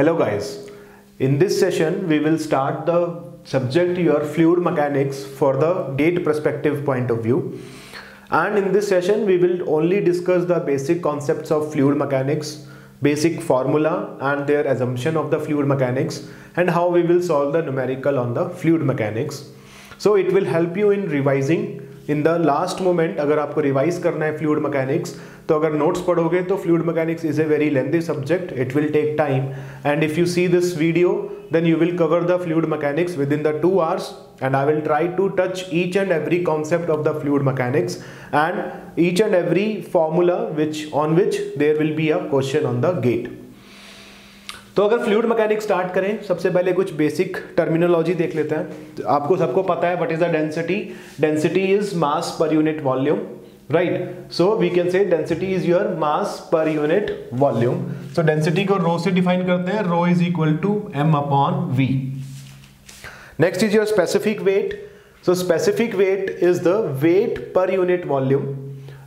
Hello guys, in this session we will start the subject your fluid mechanics for the gate perspective point of view and in this session we will only discuss the basic concepts of fluid mechanics, basic formula and their assumption of the fluid mechanics and how we will solve the numerical on the fluid mechanics. So it will help you in revising in the last moment अगर आपको revise करना है fluid mechanics तो अगर notes पढ़ोगे तो fluid mechanics is a very lengthy subject it will take time and if you see this video then you will cover the fluid mechanics within the two hours and I will try to touch each and every concept of the fluid mechanics and each and every formula which on which there will be a question on the GATE तो अगर fluid mechanic start करें, सबसे पहले कुछ basic terminology देख लेते हैं। तो आपको सबको पता है what is the density density is mass per unit volume right so we can say density is your mass per unit volume so density को रो से डिफाइन करते हैं rho is equal to m upon v next is your specific weight so specific weight is the weight per unit volume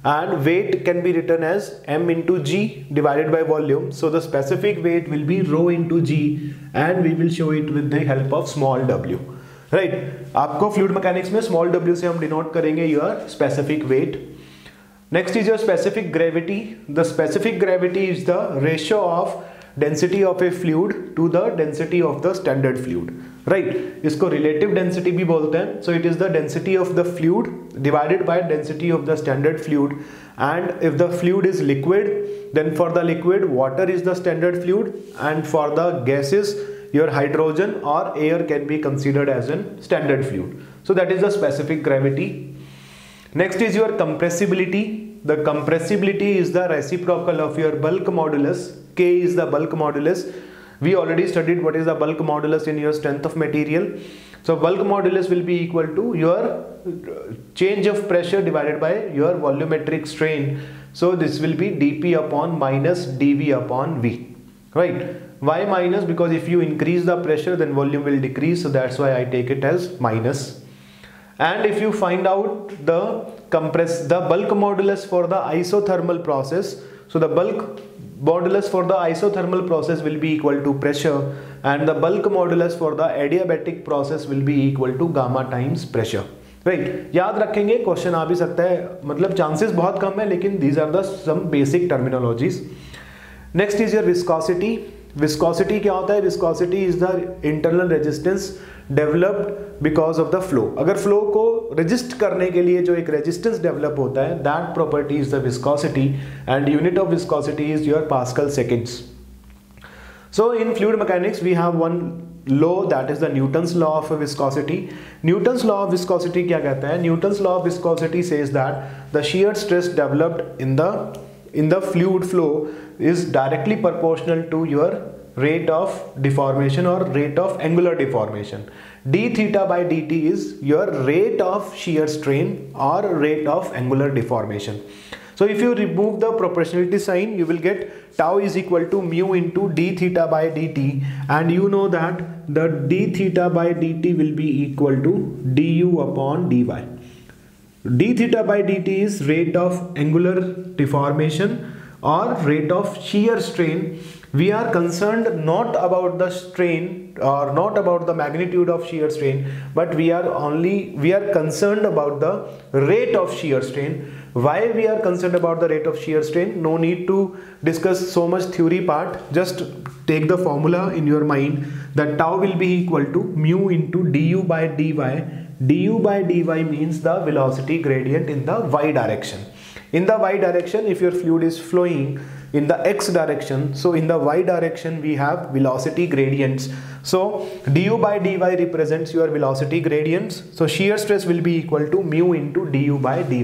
and weight can be written as m into g divided by volume so the specific weight will be rho into g and we will show it with the help of small w right आपको fluid mechanics में small w से हम denote करेंगे your specific weight next is your specific gravity the specific gravity is the ratio of density of a fluid to the density of the standard fluid right right. इसको relative density भी बोलते हैं so it is the density of the fluid divided by density of the standard fluid and if the fluid is liquid then for the liquid water is the standard fluid and for the gases your hydrogen or air can be considered as an standard fluid so that is the specific gravity next is your compressibility the compressibility is the reciprocal of your bulk modulus. K is the bulk modulus. We already studied what is the bulk modulus in your strength of material. So bulk modulus will be equal to your uh, change of pressure divided by your volumetric strain. So this will be dp upon minus dv upon v right? Why minus? Because if you increase the pressure then volume will decrease. So that's why i take it as minus and if you find out the compress the bulk modulus for the isothermal process so the bulk modulus for the isothermal process will be equal to pressure and the bulk modulus for the adiabatic process will be equal to gamma times pressure right right. याद रखेंगे question आ भी सकता है मतलब chances बहुत कम है लेकिन these are the some basic terminologies next is your viscosity viscosity क्या होता है viscosity is the internal resistance developed because of the flow अगर फ्लो को रजिस्ट करने के लिए जो एक रेजिस्टेंस डेवलप होता है that property is the viscosity and unit of viscosity is your pascal seconds so in fluid mechanics we have one law that is the Newton's law of viscosity Newton's law of viscosity क्या कहते हैं? Newton's law of viscosity says that the shear stress developed in the in the fluid flow is directly proportional to your rate of deformation और rate of angular deformation d theta by dt is your rate of shear strain or rate of angular deformation. So if you remove the proportionality sign you will get tau is equal to mu into d theta by dt. And you know that the d theta by dt will be equal to du upon dy. D theta by dt is rate of angular deformation or rate of shear strain we are concerned not about the strain or not about the magnitude of shear strain but we are only we are concerned about the rate of shear strain. Why we are concerned about the rate of shear strain? No need to discuss so much theory part. Just take the formula in your mind that tau will be equal to mu into du by dy. Du by dy means the velocity gradient in the y direction. In the y direction if your fluid is flowing in the x direction. So in the y direction we have velocity gradients. So du by dy represents your velocity gradients. So shear stress will be equal to mu into du by dy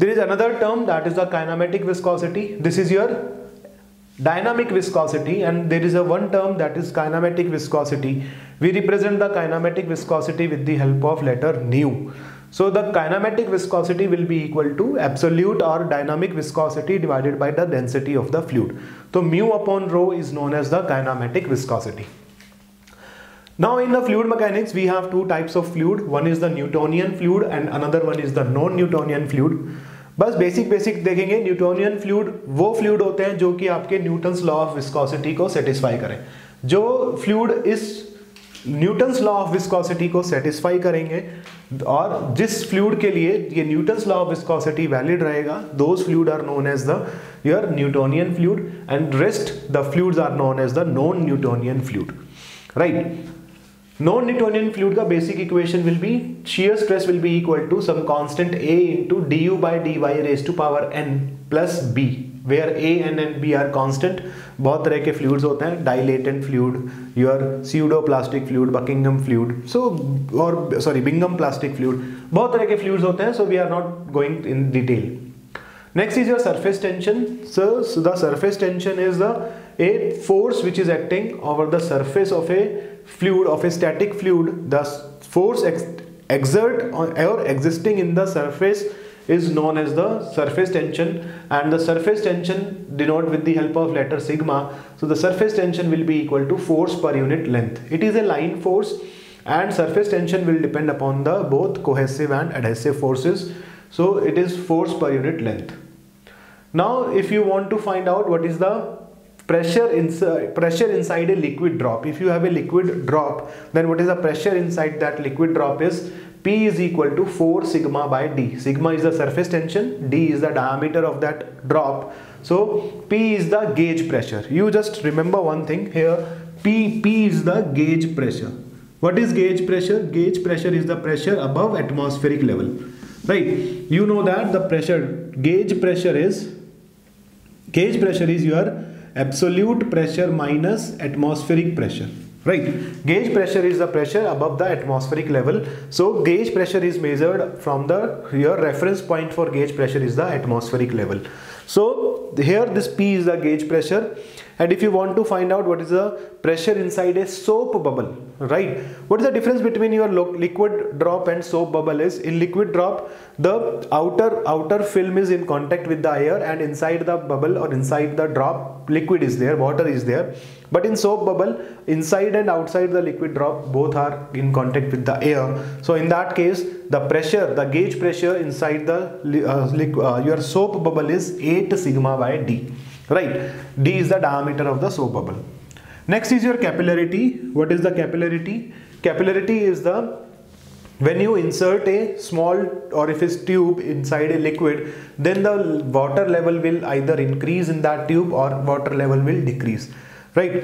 there is another term that is the kinematic viscosity. This is your dynamic viscosity and there is a one term that is kinematic viscosity. We represent the kinematic viscosity with the help of letter nu so the kinematic viscosity will be equal to absolute or dynamic viscosity divided by the density of the fluid. So mu upon rho is known as the kinematic viscosity. Now in the fluid mechanics we have two types of fluid. One is the Newtonian fluid and another one is the non-Newtonian fluid. बस basic basic देखेंगे Newtonian fluid वो fluid होते हैं जो कि आपके Newton's law of viscosity को satisfy करें जो फ्लूड इस न्यूटन्स लॉ ऑफ़ विस्कोसिटी को सेटिस्फाई करेंगे। और जिस फ्लूड के लिए ये Newton's law of viscosity valid रहेगा those fluid are known as the your Newtonian fluid and rest the fluids are known as the non Newtonian fluid right non Newtonian fluid का basic equation will be shear stress will be equal to some constant a U by D Y raise to power N plus b. Where A N N B are constant बहुत तरह के fluids होते हैं dilatant fluid your pseudo plastic fluid Buckingham fluid so और sorry Bingham plastic fluid बहुत तरह के fluids होते हैं so we are not going in detail next is your surface tension sir the surface tension is the a force which is acting over the surface of a fluid of a static fluid the force exert और existing in the surface is known as the surface tension and the surface tension denote with the help of letter sigma. So the surface tension will be equal to force per unit length. It is a line force and surface tension will depend upon the both cohesive and adhesive forces. So it is force per unit length. Now if you want to find out what is the pressure inside pressure inside a liquid drop if you have a liquid drop then what is the pressure inside that liquid drop is P is equal to 4 sigma by D. Sigma is the surface tension, D is the diameter of that drop. So P is the gauge pressure. You just remember one thing here, P, P is the gauge pressure. What is gauge pressure? Gauge pressure is the pressure above atmospheric level. Right? You know that the pressure, gauge pressure is, gauge pressure is your absolute pressure minus atmospheric pressure right. Gauge pressure is the pressure above the atmospheric level. So gauge pressure is measured from the your reference point for gauge pressure is the atmospheric level. So here this p is the gauge pressure and if you want to find out what is the pressure inside a soap bubble right? What is the difference between your liquid drop and soap bubble is in liquid drop the outer outer film is in contact with the air and inside the bubble or inside the drop liquid is there water is there. But in soap bubble inside and outside the liquid drop both are in contact with the air. So in that case the pressure the gauge pressure inside the uh, uh, your soap bubble is 8 sigma by d right. D is the diameter of the soap bubble. Next is your capillarity. What is the capillarity? Capillarity is the when you insert a small orifice tube inside a liquid then the water level will either increase in that tube or water level will decrease. Right.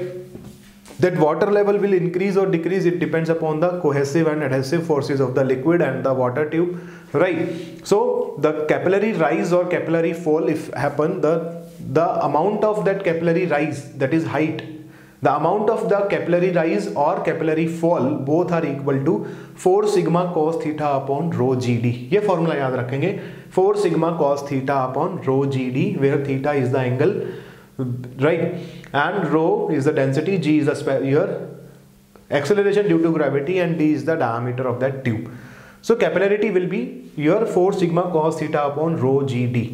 That water level will increase or decrease it depends upon the cohesive and adhesive forces of the liquid and the water tube. Right. So the capillary rise or capillary fall if happen the the amount of that capillary rise that is height the amount of the capillary rise or capillary fall both are equal to 4 sigma cos theta upon rho gd ये formula याद रखेंगे 4 sigma cos theta upon rho gd where theta is the angle right and rho is the density g is the your acceleration due to gravity and d is the diameter of that tube so capillarity will be your 4 sigma cos theta upon rho gd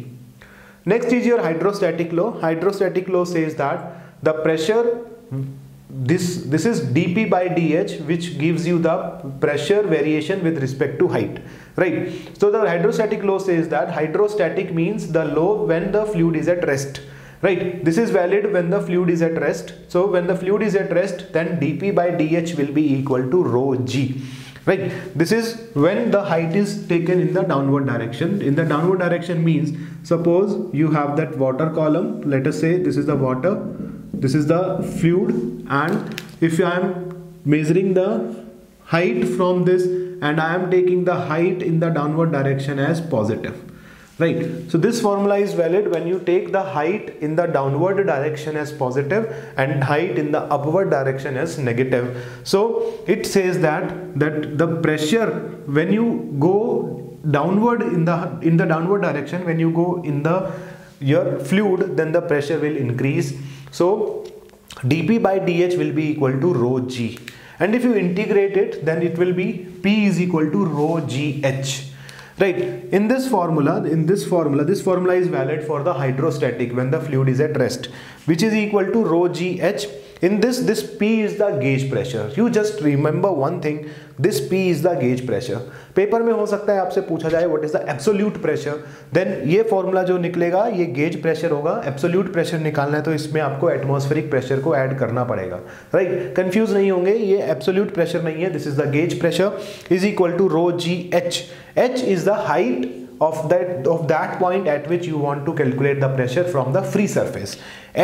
Next is your hydrostatic law. Hydrostatic law says that the pressure this this is dp by dh which gives you the pressure variation with respect to height right? So the hydrostatic law says that hydrostatic means the law when the fluid is at rest right? This is valid when the fluid is at rest. So when the fluid is at rest then dp by dh will be equal to rho g right? This is when the height is taken in the downward direction. In the downward direction means suppose you have that water column. Let us say this is the water this is the fluid and if I am measuring the height from this and I am taking the height in the downward direction as positive right. So this formula is valid when you take the height in the downward direction as positive and height in the upward direction as negative. So it says that that the pressure when you go downward in the in the downward direction when you go in the your fluid then the pressure will increase. So dp by dh will be equal to rho g. And if you integrate it then it will be p is equal to rho gh right. In this formula in this formula this formula is valid for the hydrostatic when the fluid is at rest which is equal to rho gh in this this p is the gauge pressure. You just remember one thing. This p is the gauge pressure. Paper में हो सकता है आपसे पूछा जाए what is the absolute pressure then ये formula जो निकलेगा, ये गेज प्रेशर होगा। एब्सोल्यूट प्रेशर निकालना है तो इसमें आपको एटमॉस्फेरिक प्रेशर को ऐड करना पड़ेगा। Right right? कंफ्यूज नहीं होंगे, ये एब्सोल्यूट प्रेशर नहीं है। This is the gauge pressure is equal to rho G H H is the height of that of that point at which you want to calculate the pressure from the free surface.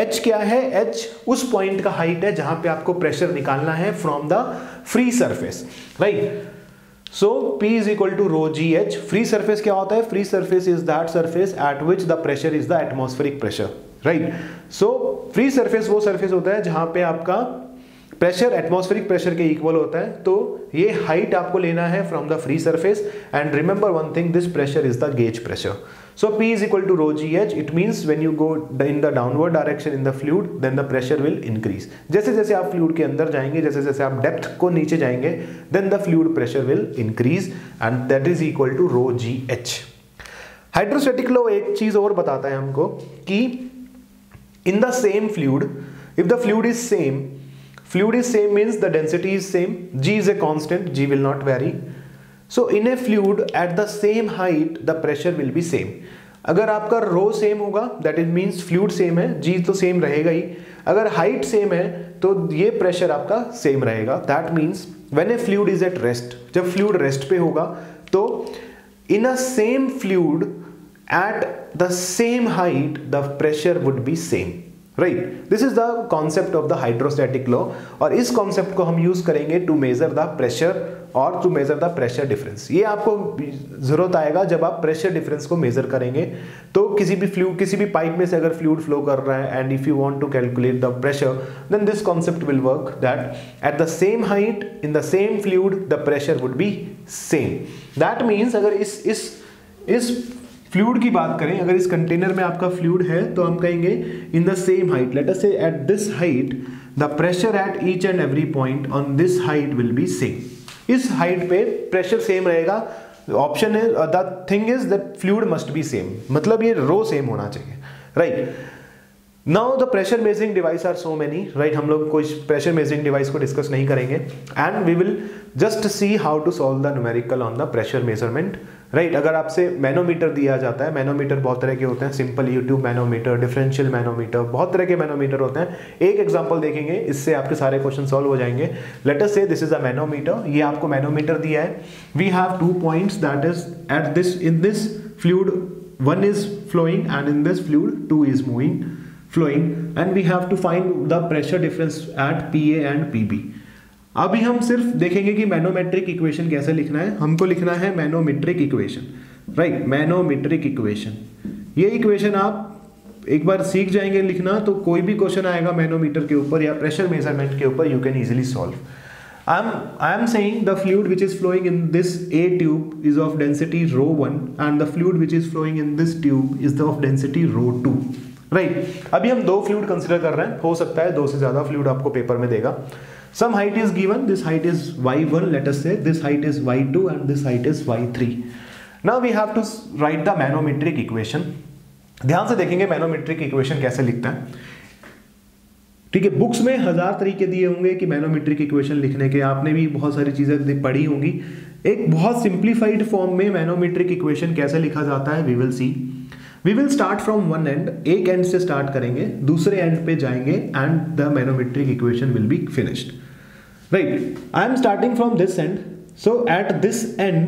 H क्या है? H उस point का height है जहाँ पे आपको pressure निकालना है from the free surface right so p is equal to rho g h. Free surface क्या होता है? Free surface is that surface at which the pressure is the atmospheric pressure right so free surface वो surface होता है जहाँ पे आपका pressure atmospheric pressure के इक्वल होता है तो ये हाइट आपको लेना है from the free surface and remember one thing this pressure is the gauge pressure so P is equal to rho G H it means when you go in the downward direction in the fluid then the pressure will increase जैसे जैसे आप fluid के अंदर जाएँगे, जैसे जैसे आप depth को नीचे जाएँगे then the fluid pressure will increase and that is equal to rho G H hydrostatic law एक चीज़ और बताता है हमको कि in the same fluid if the fluid is same fluid is same means the density is same. G is a constant. G will not vary. So, in a fluid, at the same height, the pressure will be same. अगर आपका rho same होगा that is means fluid same है जी तो same रहेगा ही. अगर height same है तो ये प्रेशर आपका सेम रहेगा. That means when a fluid is at rest जब फ्लूड रेस्ट पे होगा तो in a same fluid at the same height the pressure would be same right this is the concept of the hydrostatic law और इस concept को हम use करेंगे to measure the pressure और to measure the pressure difference ये आपको ज़रूरत आएगा जब आप प्रेशर डिफरेंस को मेजर करेंगे। तो किसी भी फ्लूड किसी भी पाइप में से अगर फ्लूड फ्लो कर रहा है and if you want to calculate the pressure then this concept will work that at the same height in the same fluid the pressure would be same that means अगर इस इस इस fluid की बात करें, अगर इस कंटेनर में आपका फ्लूड है तो हम कहेंगे in the same height let us say at this height the pressure at each and every point on this height will be same इस हाइट पे प्रेशर सेम रहेगा। ऑप्शन है the thing is that fluid must be same मतलब ये rho same होना चाहिए। Right now the pressure measuring device are so many right हम लोग कोई प्रेशर मेजरिंग डिवाइस को डिस्कस नहीं करेंगे। And we will just see how to solve the numerical on the pressure measurement right right, अगर आपसे मैनोमीटर दिया जाता है मैनोमीटर बहुत तरह के होते हैं simple U tube manometer differential manometer बहुत तरह के मैनोमीटर होते हैं। एक एग्जांपल देखेंगे इससे आपके सारे क्वेश्चन सॉल्व हो जाएँगे। Late us say this is a manometer ये आपको मैनोमीटर दिया है। We have two points that is at this in this fluid one is flowing and in this fluid two is moving flowing and we have to find the pressure difference at P A and P B अभी हम सिर्फ़ देखेंगे कि manometric equation कैसे लिखना है। हमको लिखना है manometric equation. Right manometric equation. ये इक्वेशन आप एक बार सीख जाएँगे लिखना तो कोई भी क्वेश्चन आएगा मैनोमीटर के ऊपर या प्रेशर मेज़रमेंट के ऊपर you can easily solve I am I am saying the fluid which is flowing in this A tube is of density rho 1 and the fluid which is flowing in this tube is the of density rho 2 right अभी हम दो fluid consider कर रहे हैं। हो सकता है दो से ज़्यादा फ्लूड आपको पेपर में देगा। Some height is given, this height is y1, let us say, this height is y2 and this height is y3. Now we have to write the manometric equation. ध्यान से देखेंगे मैनोमेट्रिक इक्वेशन कैसे लिखता है ठीक है बुक्स में हज़ार तरीके दिए होंगे कि मैनोमेट्रिक इक्वेशन लिखने के आपने भी बहुत सारी चीज़ें पढ़ी होंगी एक बहुत सिंप्लीफाइड फॉर्म में मैनोमेट्रिक इक्वेशन कैसे लिखा जाता है we will see we will start from one end एक एंड से स्टार्ट करेंगे दूसरे एंड पे जाएंगे and the manometric equation will be finished right I am starting from this end so at this end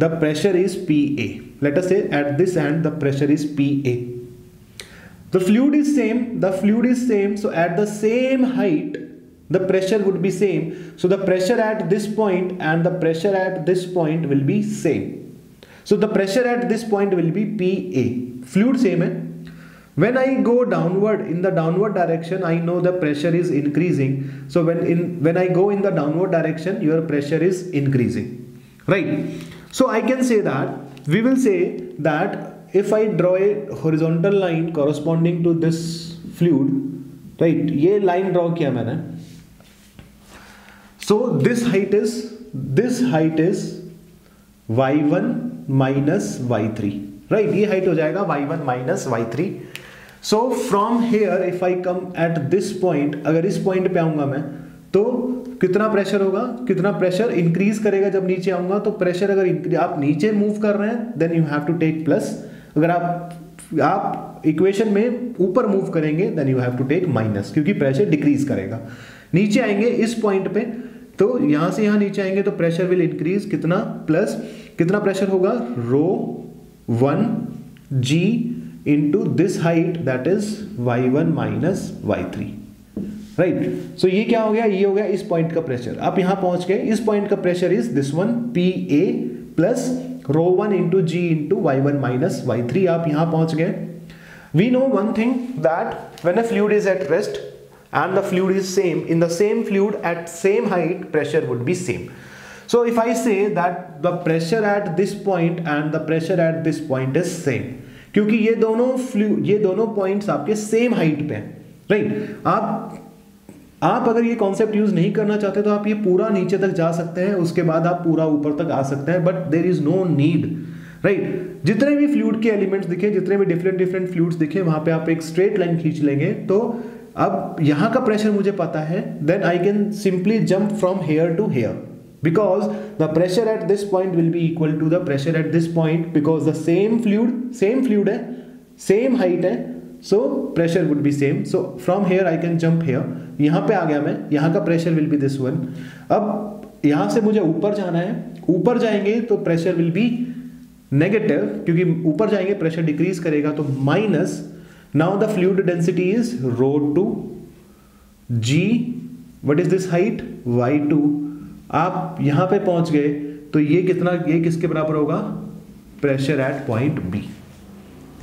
the pressure is p a let us say at this end the pressure is p a the fluid is same the fluid is same so at the same height the pressure would be same so the pressure at this point and the pressure at this point will be same so the pressure at this point will be pa fluid same hai. When i go downward in the downward direction i know the pressure is increasing. So when in when i go in the downward direction your pressure is increasing. Right? So i can say that we will say that if i draw a horizontal line corresponding to this fluid right ye line draw kiya maine? So this height is this height is y1 minus y3 right ये height हो जाएगा y1 minus y three so from here if I come at this point अगर इस point पे आऊँगा मैं तो कितना प्रेशर होगा? कितना प्रेशर इंक्रीज करेगा जब नीचे आऊँगा? तो प्रेशर अगर आप नीचे मूव कर रहे हैं then you have to take plus अगर आप आप इक्वेशन में ऊपर मूव करेंगे then you have to take minus क्योंकि प्रेशर डिक्रीज करेगा. नीचे आएँगे इस पॉइंट पे तो यहाँ से यहाँ नीचे आएँगे तो प्रेशर विल इंक्रीज कितना प्लस कितना प्रेशर होगा? Rho one g into this height that is y one minus y three right so ये क्या हो गया? ये हो गया इस पॉइंट का प्रेशर आप यहाँ पहुँच गए, इस पॉइंट का pressure is this one P A plus rho one into g into y one minus y three आप यहाँ पहुँच गए। We know one thing that when a fluid is at rest and the fluid is same, in the same fluid at same height, pressure would be same. So, if i say that the pressure at this point and the pressure at this point is same, क्योंकि ये दोनों flu ये दोनों points आपके same height पे हैं right आप आप अगर ये कॉन्सेप्ट यूज़ नहीं करना चाहते तो आप ये पूरा नीचे तक जा सकते हैं, उसके बाद आप पूरा ऊपर तक आ सकते हैं but there is no need right जितने भी फ्लूड के एलिमेंट्स दिखे, जितने भी डिफरेंट डिफरेंट फ्लूड्स दिखे, वहाँ पे आप एक स्ट्रेट लाइन खींच लेंगे तो अब यहाँ का प्रेशर मुझे पता है then I can simply jump from here to here because the pressure at this point will be equal to the pressure at this point because the same fluid same fluid है same height है so pressure would be same so from here I can jump here यहाँ पे आ गया मैं यहाँ का pressure will be this one अब यहाँ से मुझे ऊपर जाना है ऊपर जाएँगे तो प्रेशर विल बी नेगेटिव क्योंकि ऊपर जाएँगे प्रेशर डिक्रीज करेगा तो now the fluid density is rho two g what is this height y two आप यहाँ पे पहुँच गए तो ये कितना, ये किसके बराबर होगा? प्रेशर एट पॉइंट बी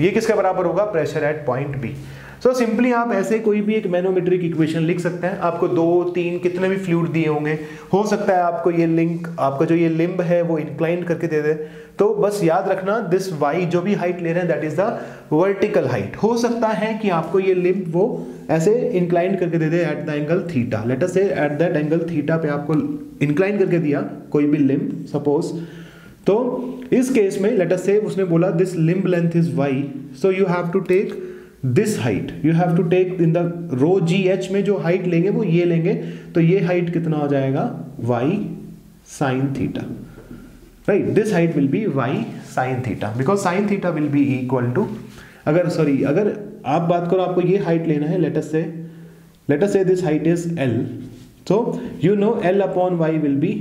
ये किसके बराबर होगा? Pressure at point B so simply आप ऐसे कोई भी एक मैनोमेट्रिक इक्वेशन लिख सकते हैं। आपको दो, तीन कितने भी फ्लूड दिए होंगे। हो सकता है आपको ये लिंक आपका जो ये लिंब है, वो इंक्लाइन करके दे दे। तो बस याद रखना दिस वाई जो भी हाइट ले रहे हैं that is the vertical height हो सकता है कि आपको ये लिम्ब वो ऐसे इंक्लाइन करके दे दे at the angle theta let us say at that angle theta पे आपको इंक्लाइन करके दिया कोई भी लिम्ब सपोज़ तो इस केस में लेट अस से उसने बोला this limb length is y so you have to take this height you have to take in the rho g h में जो हाइट लेंगे, वो ये लेंगे तो ये हाइट कितना हो जाएगा? Y sine theta right this height will be y sine theta because sine theta will be equal to अगर सॉरी अगर आप बात करो, आपको ये हाइट लेना है let's say let's say this height is L so you know L upon y will be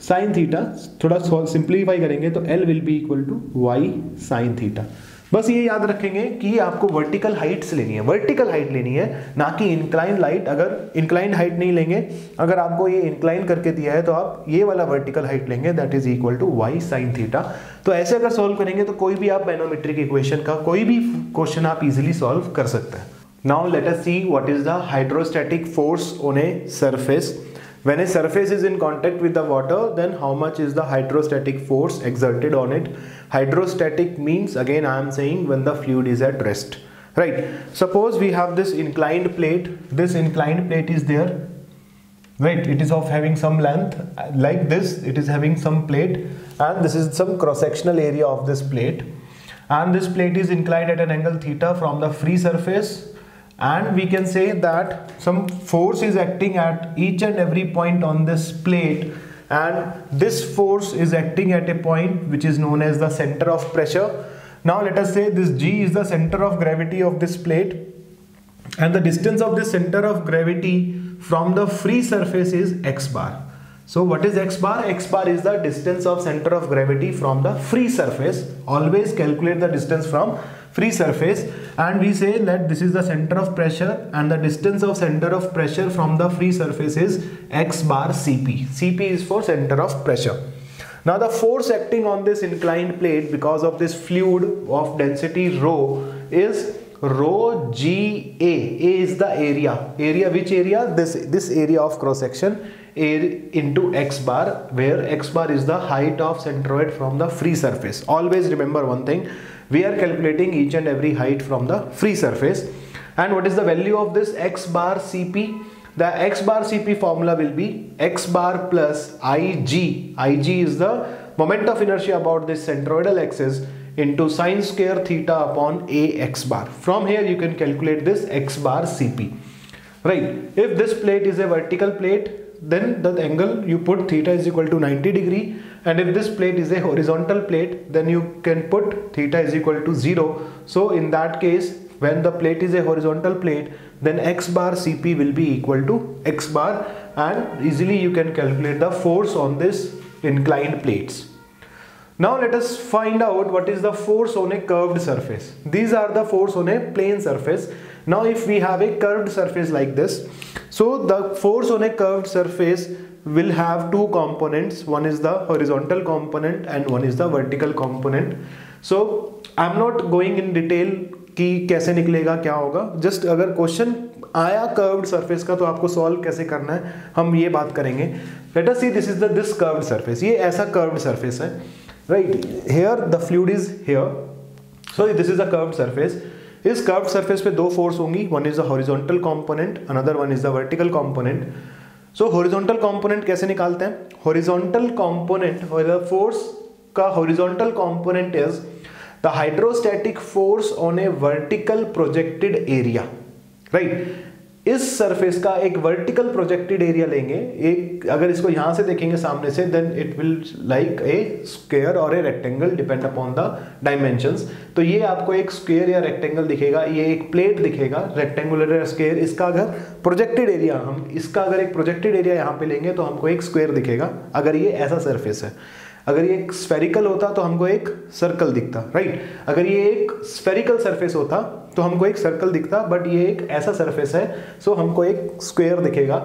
sine theta थोड़ा सिंप्लीफाई करेंगे तो L will be equal to y sine theta बस ये याद रखेंगे कि आपको वर्टिकल हाइट्स लेनी है। वर्टिकल हाइट लेनी है, ना कि इंक्लाइन लाइट अगर इंक्लाइन हाइट नहीं लेंगे, अगर आपको ये इंक्लाइन करके दिया है तो आप ये वाला वर्टिकल हाइट लेंगे that is equal to y sine theta तो ऐसे अगर सॉल्व करेंगे तो कोई भी आप मैनोमेट्रिक इक्वेशन का, कोई भी क्वेश्चन आप इजिली सॉल्व कर सकते हैं। Now let see what is the hydrostatic force on a surface When a surface is in contact with the water, then how much is the hydrostatic force exerted on it? Hydrostatic means, again I am saying, when the fluid is at rest. Right. Suppose we have this inclined plate. This inclined plate is there. Right. It is of having some length. Like this, it is having some plate. And this is some cross-sectional area of this plate. And this plate is inclined at an angle theta from the free surface and we can say that some force is acting at each and every point on this plate and this force is acting at a point which is known as the center of pressure now let us say this g is the center of gravity of this plate and the distance of the center of gravity from the free surface is x bar so what is x bar? x bar is the distance of center of gravity from the free surface. Always calculate the distance from free surface and we say that this is the center of pressure and the distance of center of pressure from the free surface is x bar cp cp is for center of pressure. Now the force acting on this inclined plate because of this fluid of density rho is rho ga a is the area. Area which area? This this area of cross section a into x bar where x bar is the height of centroid from the free surface. Always remember one thing we are calculating each and every height from the free surface and what is the value of this x bar cp the x bar cp formula will be x bar plus ig ig is the moment of inertia about this centroidal axis into sine square theta upon a x bar. From here you can calculate this x bar Cp. Right. If this plate is a vertical plate, then the angle you put theta is equal to 90 degree and if this plate is a horizontal plate then you can put theta is equal to 0 so in that case when the plate is a horizontal plate then x bar cp will be equal to x bar. And easily you can calculate the force on this inclined plates. Now let us find out what is the force on a curved surface. These are the force on a plane surface. Now if we have a curved surface like this so the force on a curved surface will have two components. One is the horizontal component and one is the vertical component. So, I'm not going in detail कि कैसे निकलेगा, क्या होगा। Just अगर question आया curved surface का तो आपको सॉल्व कैसे करना है, हम ये बात करेंगे। Let us see this is the this curved surface ये ऐसा कर्व्ड सरफेस है। Right here the fluid is here so this is the curved surface इस कर्व सरफेस पे दो फोर्स होंगी। One is the horizontal component another one is the vertical component so horizontal component कैसे निकालते हैं? Horizontal component force का horizontal component is the hydrostatic force on a vertical projected area right इस surface का एक vertical projected area लेंगे। एक, अगर इसको यहाँ से देखेंगे सामने से then it will like a square और a rectangle depend upon the dimensions तो ये आपको एक स्क्वायर या रेक्टेंगल दिखेगा, ये एक प्लेट दिखेगा रेक्टेंगुलर या स्क्वायर इसका अगर प्रोजेक्टेड एरिया हम, इसका अगर एक प्रोजेक्टेड एरिया यहाँ पे लेंगे तो हमको एक स्क्वेयर दिखेगा, अगर ये ऐसा सरफेस है। अगर ये एक स्फेरिकल होता तो हमको एक सर्कल दिखता राइट अगर ये एक स्फेरिकल सरफेस होता तो हमको एक सर्कल दिखता बट ये एक ऐसा सरफेस है सो हमको एक स्क्वायर दिखेगा।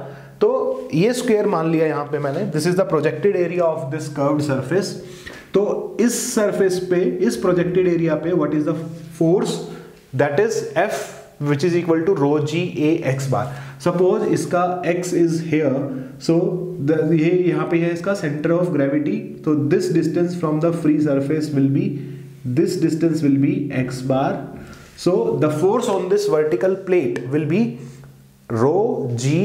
तो ये स्क्वेयर मान लिया यहाँ पे मैंने this is the projected area of this curved surface तो इस सरफेस पे, इस प्रोजेक्टेड एरिया पे what is the force that is F which is equal to rho g A x bar suppose इसका x इज़ हेयर सो ये यहाँ पे है इसका सेंटर ऑफ़ ग्रेविटी तो this distance from the free surface will be this distance will be x bar so the force on this vertical plate will be rho g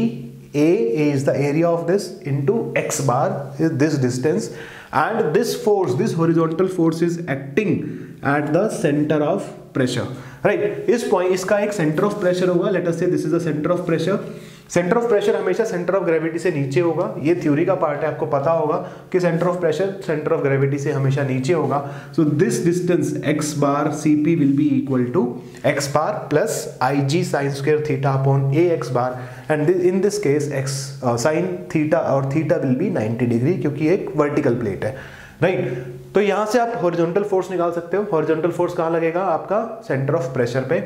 a is the area of this, into x bar is this distance. And this force, this horizontal force is acting at the center of pressure. Right इस point इसका एक centre of pressure होगा. Let us say this is the centre of pressure centre of pressure हमेशा centre of gravity से नीचे होगा. ये theory का पार्ट है. आपको पता होगा कि centre of pressure centre of gravity से हमेशा नीचे होगा. So this distance x bar C P will be equal to x bar plus I G sine square theta upon A x bar and in this case x sine theta और theta will be 90 degree क्योंकि एक vertical plate है. Right right? तो यहाँ से आप horizontal force निकाल सकते हो। हॉरिजॉन्टल फोर्स कहाँ लगेगा? आपका सेंटर ऑफ़ प्रेशर पे।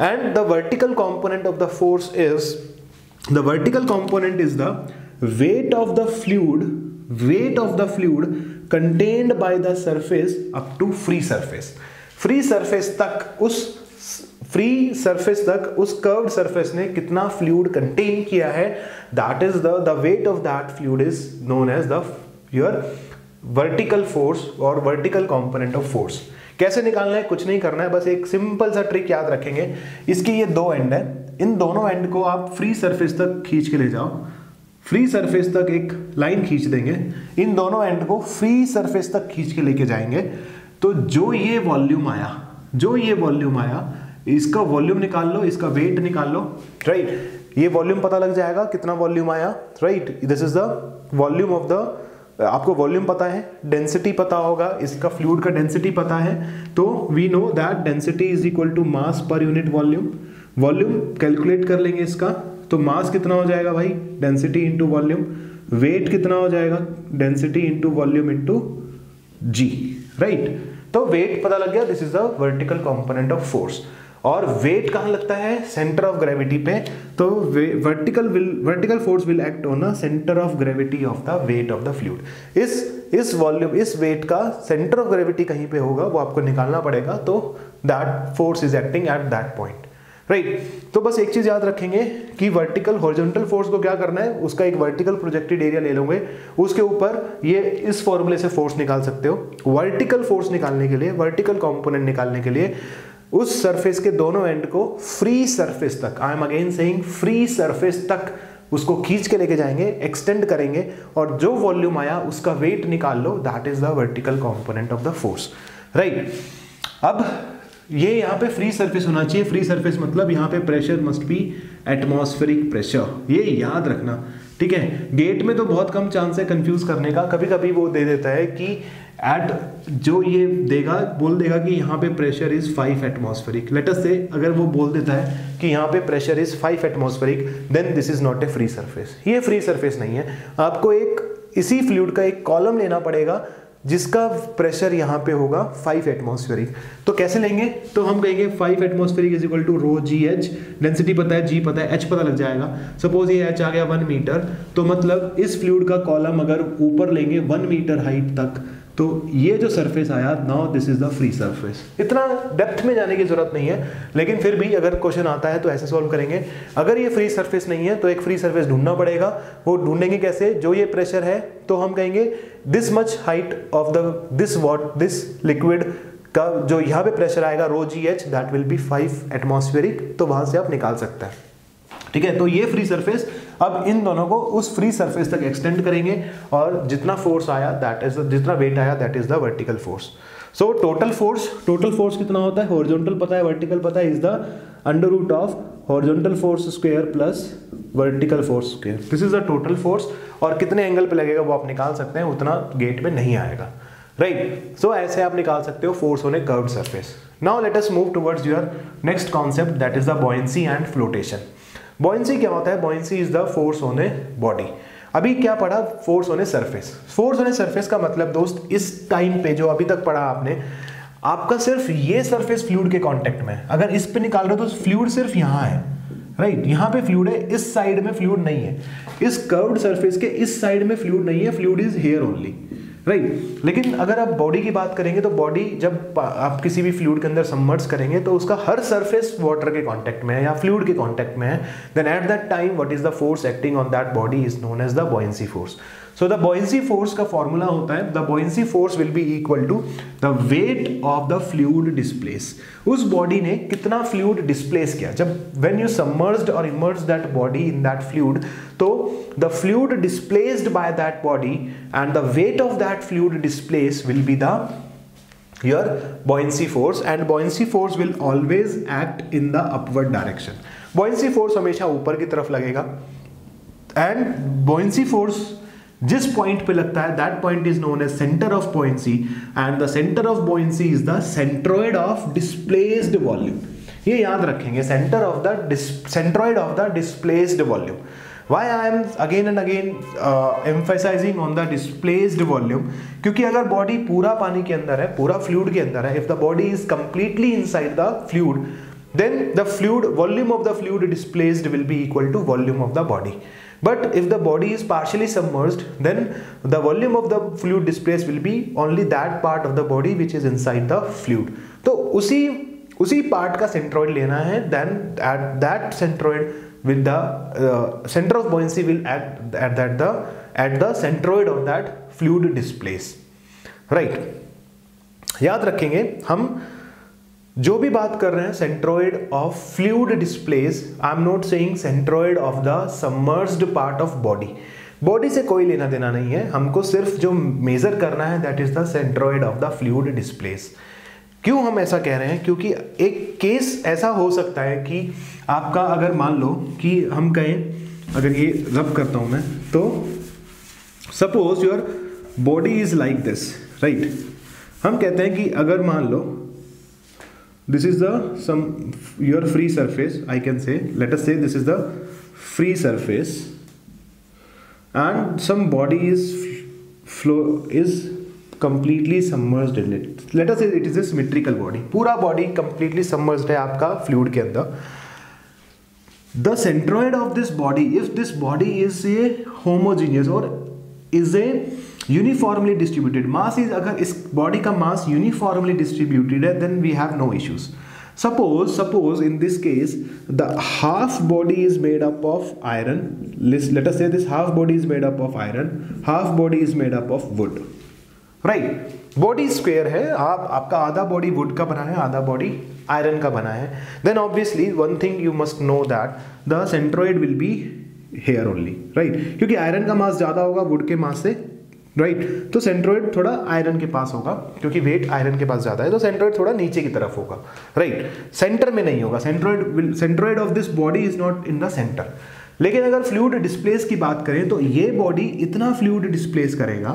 And the vertical component of the force is the vertical component is the weight of the fluid weight of the fluid contained by the surface up to free surface free surface तक उस free surface तक उस curved surface ने कितना fluid contain किया है? That is the the weight of that fluid is known as the your vertical force और vertical component of force कैसे निकालना है? कुछ नहीं करना है, बस एक सिंपल सा ट्रिक याद रखेंगे। इसकी ये दो एंड है। इन दोनों एंड को आप फ्री सरफेस तक खींच के ले जाओ। फ्री सरफेस तक एक लाइन खींच देंगे। इन दोनों एंड को फ्री सरफेस तक खींच के लेके जाएँगे। तो जो ये वॉल्यूम आया, जो ये वॉल्यूम आया, इसका वॉल्यूम निकाल लो, इसका वेट निकाल लो। राइट ये वॉल्यूम पता लग जाएगा कितना वॉल्यूम आया। Right this is the volume of the आपको वॉल्यूम पता है डेंसिटी पता होगा, इसका फ्लूड का डेंसिटी पता है तो we know that density is equal to mass per unit volume volume calculate कर लेंगे इसका तो मास कितना हो जाएगा भाई? डेंसिटी इंटू वॉल्यूम वेट कितना हो जाएगा? Density into volume into g right तो वेट पता लग गया this is the vertical component of force और वेट कहाँ लगता है? सेंटर ऑफ़ ग्रेविटी पे। तो vertical will vertical force will act on centre of gravity of the weight of the fluid इस इस वॉल्यूम इस वेट का सेंटर ऑफ़ ग्रेविटी कहीं पे होगा, वो आपको निकालना पड़ेगा तो that force is acting at that point right तो बस एक चीज़ याद रखेंगे कि वर्टिकल हॉरिजॉन्टल फोर्स को क्या करना है? उसका एक वर्टिकल प्रोजेक्टेड एरिया ले लोगे। उसके ऊपर ये, इस फॉर्मूले से फोर्स निकाल सकते हो। वर्टिकल फोर्स निकालने के लिए वर्टिकल कंपोनेंट निकालने के लिए उस सरफेस के दोनों एंड को फ्री सरफेस तक I am again saying free surface तक उसको खींच के लेके जाएँगे एक्सटेंड करेंगे और जो वॉल्यूम आया उसका वेट निकाल लो that is the vertical component of the force right अब ये यहाँ पे फ्री सरफेस होना चाहिए। फ्री सरफेस मतलब यहाँ पे pressure must be atmospheric pressure ये याद रखना। ठीक है? गेट में तो बहुत कम चांस है कंफ्यूज करने का। कभी कभी वो दे देता है कि एट जो ये देगा, बोल देगा कि यहाँ पे pressure is five atmospheric let's say अगर वो बोल देता है कि यहाँ पे pressure is five atmospheric then this is not a free surface ये फ्री सरफेस नहीं है. आपको एक इसी फ्लूड का एक कॉलम लेना पड़ेगा, जिसका प्रेशर यहाँ पे होगा फाइव एटमॉस्फेरिक तो कैसे लेंगे? तो हम कहेंगे five atmospheric is equal to rho g h density पता है जी पता है एच पता लग जाएगा. सपोज़ ये एच आ गया वन मीटर तो मतलब इस फ्लूड का कॉलम अगर ऊपर लेंगे वन मीटर हाइट तक तो ये जो सरफेस आया now this is the free surface इतना डेप्थ में जाने की ज़रूरत नहीं है, लेकिन फिर भी अगर क्वेश्चन आता है तो ऐसे सॉल्व करेंगे। अगर ये फ्री सरफेस नहीं है तो एक फ्री सरफेस ढूंढना पड़ेगा। वो ढूंढेंगे कैसे? जो ये प्रेशर है तो हम कहेंगे this much height of the this what this liquid का जो यहाँ पे प्रेशर आएगा rho g h that will be five atmospheric तो वहाँ से आप निकाल सकते हैं। ठीक है? तो ये फ्री सरफेस अब इन दोनों को उस फ्री सरफेस तक एक्सटेंड करेंगे और जितना फोर्स आया दैट इज़ जितना वेट आया that is the vertical force so total force total force कितना होता है? हॉरिजॉन्टल पता है वर्टिकल पता है is the under root of horizontal force square plus vertical force square this is the total force और कितने एंगल पे लगेगा वो आप निकाल सकते हैं उतना गेट में नहीं आएगा. Right right. सो so, ऐसे आप निकाल सकते हो force on a curved surface now let us move towards your next concept that is the buoyancy and flotation buoyancy क्या होता है? Buoyancy is the force on a body अभी क्या पढ़ा? Force on a surface force on a surface का मतलब दोस्त इस टाइम पे जो अभी तक पढ़ा आपने आपका सिर्फ़ ये सरफेस फ्लूड के कांटेक्ट में अगर इस पे निकाल रहे हो तो फ्लूड सिर्फ़ यहाँ है राइट right, यहाँ पे फ्लूड है इस साइड में फ्लूड नहीं है। इस कर्व्ड सरफेस के इस साइड में फ्लूड नहीं है fluid is here only right right. लेकिन अगर आप बॉडी की बात करेंगे तो बॉडी जब आप किसी भी फ्लूड के अंदर सबमर्स करेंगे तो उसका हर सरफेस वाटर के कांटेक्ट में है या फ्लूड के कांटेक्ट में है then at that time what is the force acting on that body is known as the buoyancy force so the buoyancy force का फॉर्मूला होता है the buoyancy force will be equal to the weight of the fluid displace उस body ने कितना fluid displace किया? जब when you submerged और emerge that body in that fluid तो the fluid displaced by that body and the weight of that fluid displace will be the your buoyancy force and buoyancy force will always act in the upward direction. Buoyancy force हमेशा ऊपर की तरफ़ लगेगा and buoyancy force जिस point पे लगता है that point is known as centre of buoyancy and the centre of buoyancy is the centroid of displaced volume ये याद रखेंगे centre of the centroid of the displaced volume I am again and again uh, emphasizing on the displaced volume? क्योंकि अगर body पूरा पानी के अंदर है पूरा फ्लूड के अंदर है if the body is completely inside the fluid then the fluid volume of the fluid displaced will be equal to volume of the body. But if the body is partially submerged, then the volume of the fluid displaced will be only that part of the body which is inside the fluid. तो उसी उसी part का centroid लेना है then at that centroid with the uh, center of buoyancy will act at that the at the centroid of that fluid displace right याद रखेंगे हम जो भी बात कर रहे हैं centroid of fluid displace I am not saying centroid of the submerged part of body body से कोई लेना देना नहीं है। हमको सिर्फ़ जो मेजर करना है that is the centroid of the fluid displace क्यों हम ऐसा कह रहे हैं? क्योंकि एक केस ऐसा हो सकता है कि आपका अगर मान लो कि हम कहें, अगर ये रब करता हूँ मैं तो suppose your body is like this right हम कहते हैं कि अगर मान लो this is the some your free surface I can say let us say this is the free surface and some body is flow is completely submerged in it let us say it is a symmetrical body पूरा body completely submerged है आपका fluid के अंदर the centroid of this body if this body is a homogeneous or is a uniformly distributed mass is अगर इस body का mass uniformly distributed है then we have no issues suppose in this case, the half body is made up of iron. Let let us say this half body is made up of iron, half body is made up of wood. Right? Body square है आप आपका आधा body wood का बना है आधा body iron का बना है then obviously one thing you must know that the centroid will be here only right क्योंकि आयरन का मास ज़्यादा होगा वुड के मास से राइट right. तो सेंट्रोइड थोड़ा आयरन के पास होगा, क्योंकि वेट आयरन के पास ज़्यादा है तो सेंट्रोइड थोड़ा नीचे की तरफ़ होगा राइट right. सेंटर में नहीं होगा centroid centroid of this body is not in the centre लेकिन अगर फ्लूड डिस्प्लेस की बात करें तो ये बॉडी इतना फ्लूड डिस्प्लेस करेगा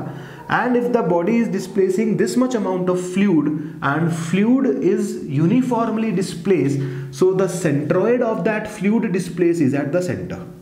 and if the body is displacing this much amount of fluid and fluid is uniformly displace so the of that fluid displace is at centre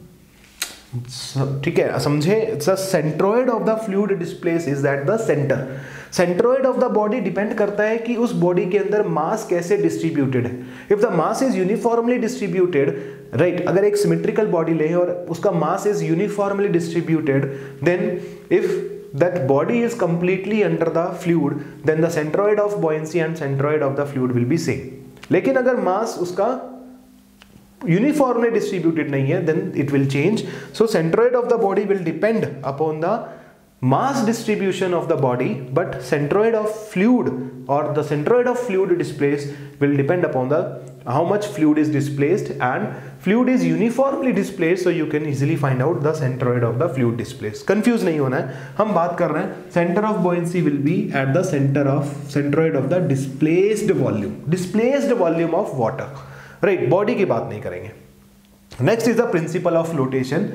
ठीक है, समझे? Centroid of the fluid displace is that the centre centroid of the body depend करता है कि उस body के अंदर mass कैसे डिस्ट्रीब्यूटेड है। If the mass is uniformly distributed right अगर एक सिमेट्रिकल बॉडी ले और उसका mass is uniformly distributed then if that body is completely under the fluid, then the centroid of buoyancy and centroid of the fluid will be same. लेकिन अगर मास उसका uniformly distributed नहीं है then it will change so centroid of the body will depend upon the mass distribution of the body but centroid of fluid or the centroid of fluid displaced will depend upon the how much fluid is displaced and fluid is uniformly displaced so you can easily find out the centroid of the fluid displaced confuse nahi hona hai hum baat kar rahe hain center of buoyancy will be at the center of centroid of the displaced volume displaced volume of water right body की बात नहीं करेंगे। Next is the principle of flotation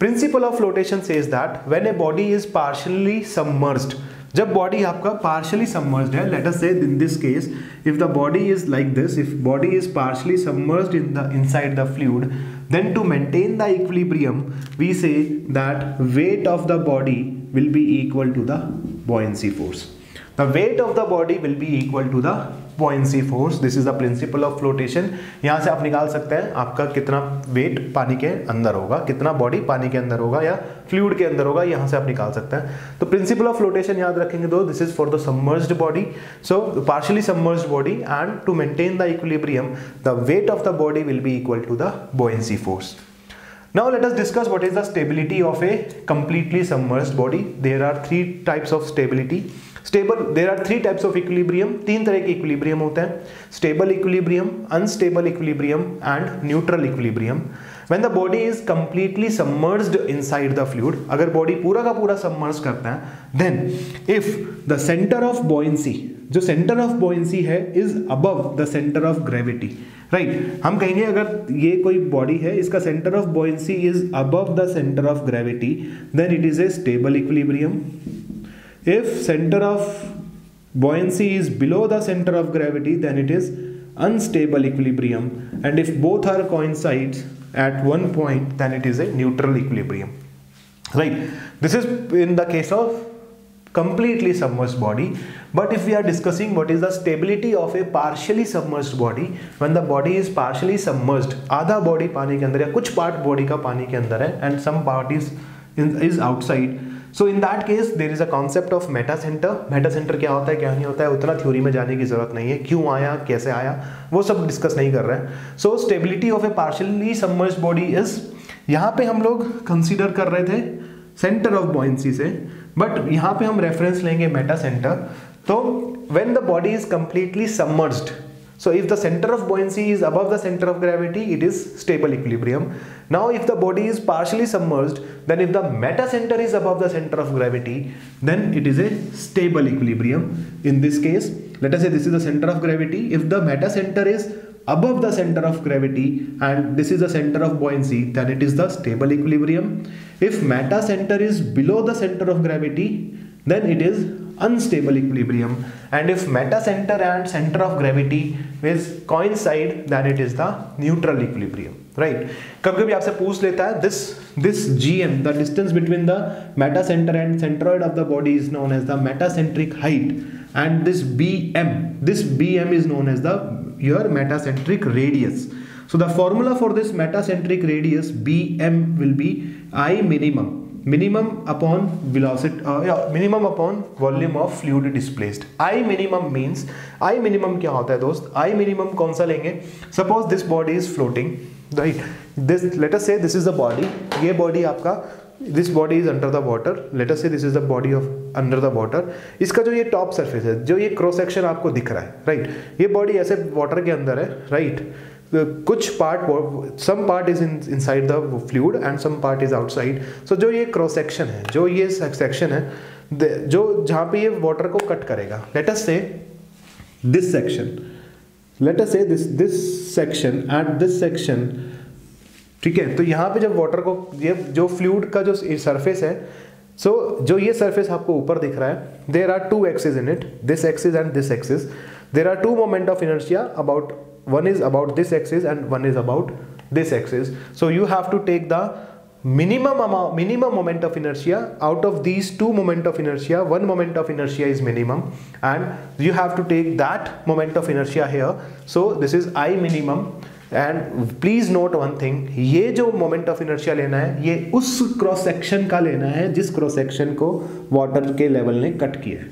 principle of flotation says that when a body is partially submersed जब body आपका partially submersed है let us say in this case if the body is like this if body is partially submersed in the inside the fluid then to maintain the equilibrium we say that weight of the body will be equal to the buoyancy force the weight of the body will be equal to the buoyancy force this is the principle of flotation यहाँ से आप निकाल सकते हैं आपका कितना wait पानी के अंदर होगा कितना बॉडी पानी के अंदर होगा या फ्लूड के अंदर होगा यहाँ से आप निकाल सकते हैं तो प्रिंसिपल ऑफ़ फ्लोटेशन याद रखेंगे दो this is for the submerged body so partially submerged body and to maintain the equilibrium the weight of the body will be equal to the buoyancy force Now let us discuss what is the stability of a completely submerged body. There are three types of stability. Stable there are three types of equilibrium तीन तरह के equilibrium होते हैं. Stable equilibrium unstable equilibrium and neutral equilibrium when the body is completely submerged inside the fluid अगर body पूरा का पूरा submerge करता है then if the centre of buoyancy जो सेंटर ऑफ़ बॉइंसी है is above the centre of gravity right हम कहेंगे अगर ये कोई बॉडी है, इसका centre of buoyancy is above the centre of gravity then it is a stable equilibrium If center of buoyancy is below the center of gravity, then it is unstable equilibrium. And if both are coincides at one point, then it is a neutral equilibrium. Right. This is in the case of completely submerged body. But if we are discussing what is the stability of a partially submerged body, when the body is partially submerged, आधा body पानी के अंदर या कुछ part body का पानी के अंदर है and some part is is outside So in that case there is a concept of metacentre metacentre क्या होता है, क्या नहीं होता है, उतना थ्योरी में जाने की ज़रूरत नहीं है। क्यों आया, कैसे आया, वो सब डिस्कस नहीं कर रहे हैं। So stability of a partially submerge body is यहाँ पे हम लोग कंसिडर कर रहे थे सेंटर ऑफ़ बॉइंसी से बट यहाँ पे हम रेफरेंस लेंगे मेटा सेंटर तो when the body is completely submerged So if the center of buoyancy is above the center of gravity, it is stable equilibrium. Now if the body is partially submerged, then if the meta center is above the center of gravity, then it is a stable equilibrium. In this case, let us say this is the center of gravity. If the meta center is above the center of gravity and this is the center of buoyancy, then it is the stable equilibrium. If meta center is below the center of gravity, then it is unstable equilibrium and if meta center and center of gravity is coincide then it is the neutral equilibrium right कभी कभी आपसे पूछ लेता है this this gm the distance between the meta center and centroid of the body is known as the metacentric height and this bm this bm is known as the your metacentric radius so the formula for this metacentric radius bm will be i minimum Minimum upon velocity minimum upon volume of fluid displaced I minimum means I minimum क्या होता है दोस्त? I minimum कौन सा लेंगे? Suppose this body is floating right this later say this is the body ये body आपका this body is under the water later say this is the body of under the water इसका जो ये top surface है, जो ये cross section आपको दिख रहा है राइट right? ये बॉडी ऐसे वॉटर के अंदर है राइट right? कुछ part some part is in inside the fluid and some part is outside so जो ये क्रॉस सेक्शन है जो ये सेक्शन है जो जहाँ पे ये वाटर को कट करेगा late us say this section let us say this this section at this section ठीक है? तो यहाँ पे जब वाटर को ये जो फ्लूड का जो सरफेस है सो so, जो ये सरफेस आपको ऊपर दिख रहा है there are two axis in it this axis and this axis there are two moment of inertia about one is about this axis and one is about this axis so you have to take the minimum amount minimum moment of inertia out of these two moment of inertia one moment of inertia is minimum and you have to take that moment of inertia here so this is i minimum please note one thing ये जो moment of inertia लेना है ये उस cross section का लेना है जिस क्रॉस सेक्शन को वाटर के लेवल ने कट किया है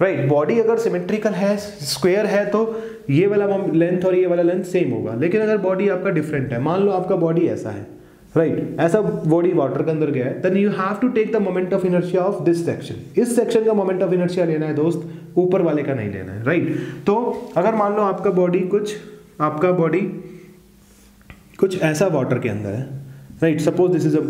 राइट right, बॉडी अगर सिमेट्रिकल है स्क्वेयर है तो ये वाला लेंथ और ये वाला लेंथ सेम होगा लेकिन अगर बॉडी आपका डिफरेंट है, मान लो आपका बॉडी ऐसा है राइट right. ऐसा बॉडी वाटर के अंदर गया है then you have to take the moment of inertia of this section इस सेक्शन का मोमेंट ऑफ़ इनर्शिया लेना है दोस्त, ऊपर वाले का नहीं लेना है राइट right. तो अगर मान लो आपका बॉडी कुछ, आपका बॉडी कुछ ऐसा वाटर के अंदर है right suppose this is a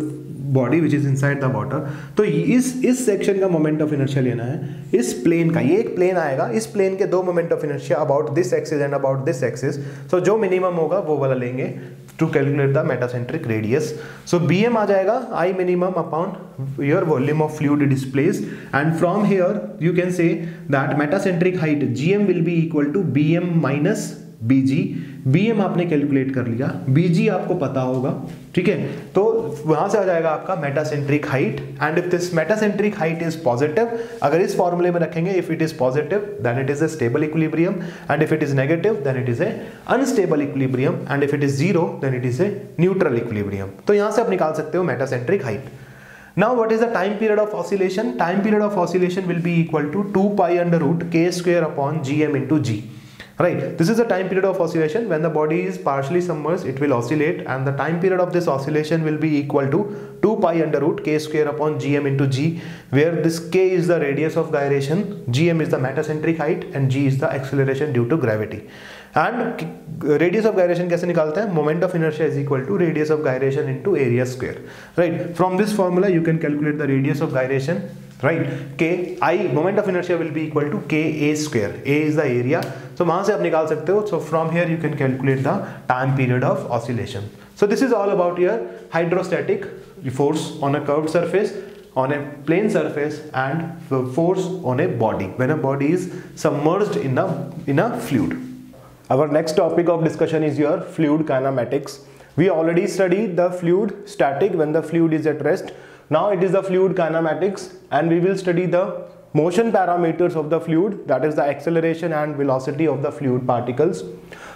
body which is inside the water तो इस इस सेक्शन का मोमेंट ऑफ़ इनर्शिया लेना है। इस प्लेन का, ये एक प्लेन आएगा, इस प्लेन के दो moment of inertia about this axis and about this axis so जो मिनिमम होगा, वो वाला लेंगे to calculate the metacentric radius so B M आ जाएगा I minimum upon your volume of fluid displace and from here you can say that metacentric height G M will be equal to B M minus B G B M आपने calculate कर लिया। B जी आपको पता होगा, ठीक है? तो वहाँ से आ जाएगा आपका metacentric height and if this metacentric height is positive अगर इस फॉर्मूले में रखेंगे if it is positive then it is a stable equilibrium and if it is negative then it is a unstable equilibrium and if it is zero then it is a neutral equilibrium तो यहाँ से आप निकाल सकते हो metacentric height Now, what is the time period of oscillation? Time period of oscillation will be equal to 2 pi under root k square upon gm into g. right. This is the time period of oscillation. When the body is partially submerged it will oscillate and the time period of this oscillation will be equal to 2 pi under root k square upon gm into g where this k is the radius of gyration gm is the metacentric height and g is the acceleration due to gravity. And radius of gyration kaise nikalta hai? Moment of inertia is equal to radius of gyration into area square. Right. From this formula you can calculate the radius of gyration. Right. K i moment of inertia will be equal to k a square. A is the area so वहां से आप निकाल सकते हो so from here you can calculate the time period of oscillation so this is all about your hydrostatic force on a curved surface on a plane surface and force on a body when a body is submerged in a in a fluid our next topic of discussion is your fluid kinematics we already studied the fluid static when the fluid is at rest now it is the fluid kinematics and we will study the motion parameters of the fluid that is the acceleration and velocity of the fluid particles.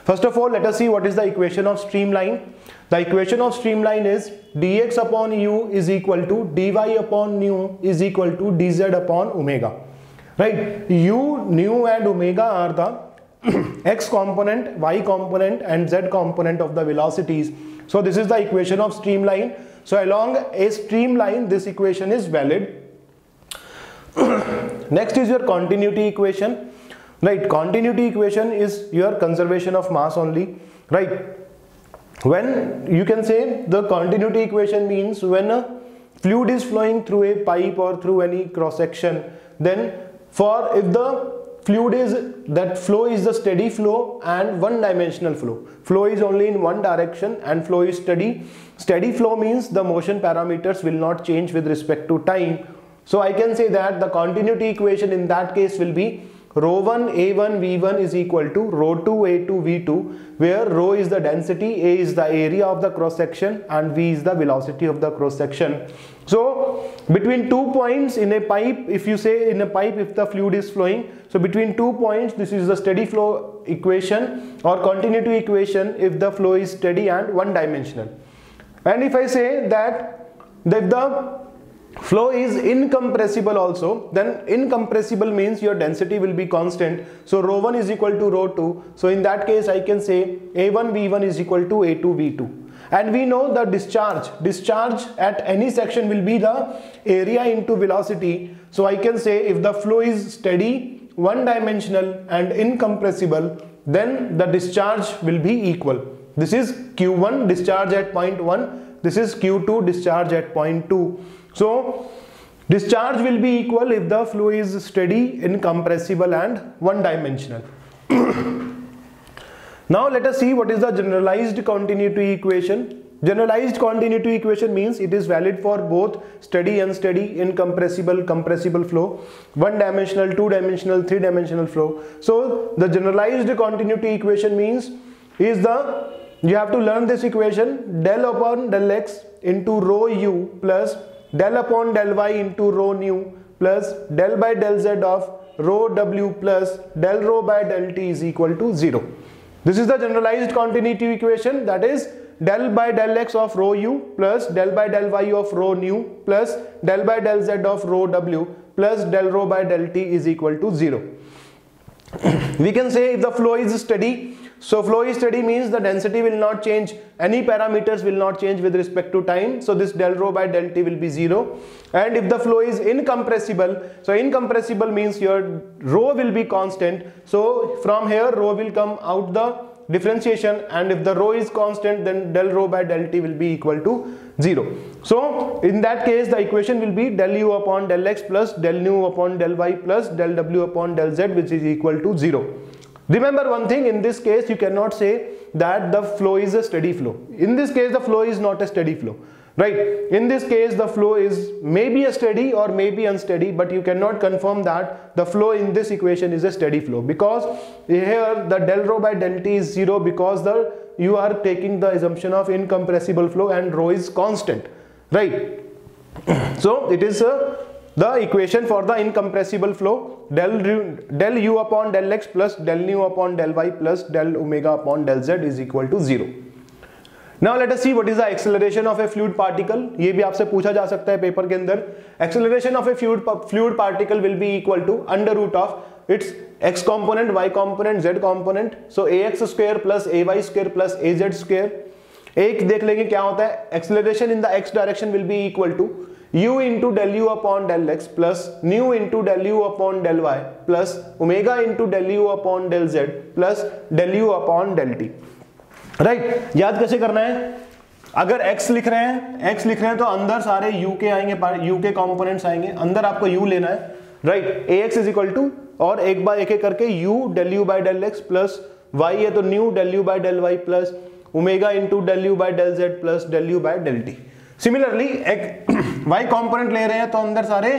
First of all let us see what is the equation of streamline. The equation of streamline is dx upon u is equal to dy upon nu is equal to dz upon omega. Right? u, nu and omega are the x component, y component and z component of the velocities. So this is the equation of streamline so along a streamline, this equation is valid. Next is your continuity equation. Right, continuity equation is your conservation of mass only. Right. When you can say the continuity equation means when a fluid is flowing through a pipe or through any cross section, then for if the fluid is that flow is the steady flow and one dimensional flow flow is only in one direction and flow is steady steady flow means the motion parameters will not change with respect to time so i can say that the continuity equation in that case will be rho 1 a1 v1 is equal to rho 2 a2 v2 where rho is the density a is the area of the cross section and v is the velocity of the cross section. So between two points in a pipe if you say in a pipe if the fluid is flowing so between two points this is the steady flow equation or continuity equation if the flow is steady and one dimensional. And if I say that that the flow is incompressible also. Then incompressible means your density will be constant. So rho 1 is equal to rho 2 so in that case i can say a1 v1 is equal to a2 v2 and we know the discharge. Discharge at any section will be the area into velocity. So i can say if the flow is steady one dimensional and incompressible then the discharge will be equal. This is q1 discharge at point 1 this is q2 discharge at point 2 so discharge will be equal if the flow is steady incompressible and one dimensional now let us see what is the generalized continuity equation. Generalized continuity equation means it is valid for both steady unsteady incompressible compressible flow one dimensional two dimensional three dimensional flow. So the generalized continuity equation means is the you have to learn this equation del upon del x into rho u plus del upon del y into rho nu plus del by del z of rho w plus del rho by del t is equal to 0. This is the generalized continuity equation that is del by del x of rho u plus del by del y of rho nu plus del by del z of rho w plus del rho by del t is equal to 0. we can say if the flow is steady so flow is steady means the density will not change, any parameters will not change with respect to time. So this del rho by del t will be 0. And if the flow is incompressible, so incompressible means your rho will be constant. So from here rho will come out the differentiation and if the rho is constant then del rho by del t will be equal to 0. So in that case the equation will be del u upon del x plus del nu upon del y plus del w upon del z which is equal to 0. Remember one thing, in this case you cannot say that the flow is a steady flow. In this case the flow is not a steady flow. Right? In this case the flow is maybe a steady or maybe unsteady but you cannot confirm that the flow in this equation is a steady flow because here the del rho by del t is 0 because the you are taking the assumption of incompressible flow and rho is constant. Right? so it is a the equation for the incompressible flow del del u upon del x plus del nu upon del y plus del omega upon del z is equal to zero now let us see what is the acceleration of a fluid particle ये भी आपसे पूछा जा सकता है paper के अंदर. Acceleration of a fluid fluid particle will be equal to under root of its x component y component z component so a x square plus a y square plus a z square एक देख लेंगे क्या होता है. Acceleration in the x direction will be equal to u into del u upon del x plus nu into del u upon del y plus omega into del u upon del z plus del u upon del t right right? याद कैसे करना है अगर x लिख रहे हैं x लिख रहे हैं तो अंदर सारे u के आएँगे u के कंपोनेंट्स आएँगे अंदर आपको u लेना है right a x is equal to और एक बार एक एक करके u del u by del x plus y है तो nu del u by del y plus omega into del u by del z plus del u by del t similarly एक Y component ले रहे हैं तो अंदर सारे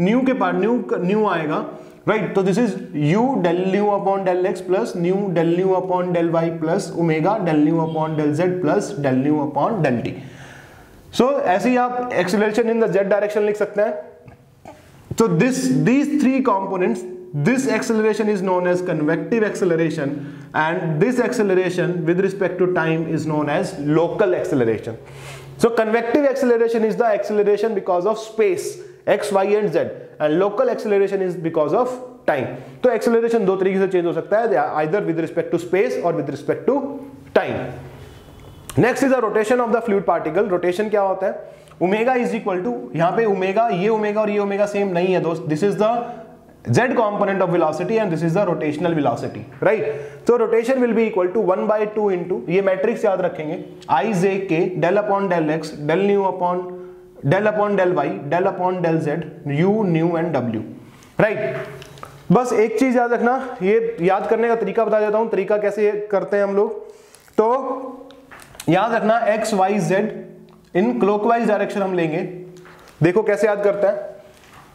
nu के पार्ट न्यू न्यू आएगा। राइट? तो this is U del nu upon del X plus nu del nu upon del Y plus omega del nu upon del Z plus del nu upon del T so ऐसे ही आप acceleration in the Z direction लिख सकते हैं। तो this these three components this acceleration is known as convective acceleration and this acceleration with respect to time is known as local acceleration. So convective acceleration is the acceleration because of space x, y and z and local acceleration is because of time. तो acceleration दो तरीके से change हो सकता है either with respect to space or with respect to time. Next is the rotation of the fluid particle. Rotation क्या होता है ओमेगा इज़ इक्वल टू यहाँ पे ओमेगा ये ओमेगा और ये ओमेगा सेम नहीं है दोस्त this is the z component of velocity and this is the rotational velocity right so rotation will be equal to 1 by 2 into ये मैट्रिक्स याद रखेंगे i j k del upon del x del nu upon del upon del y del upon del z u nu and w right बस एक चीज़ याद रखना ये याद करने का तरीका बता देता हूँ तरीका कैसे करते हैं हम लोग तो याद रखना x y z in clockwise direction हम लेंगे देखो कैसे याद करते हैं